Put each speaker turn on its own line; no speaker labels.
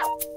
Ow!